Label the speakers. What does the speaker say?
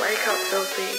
Speaker 1: Wake up, filthy.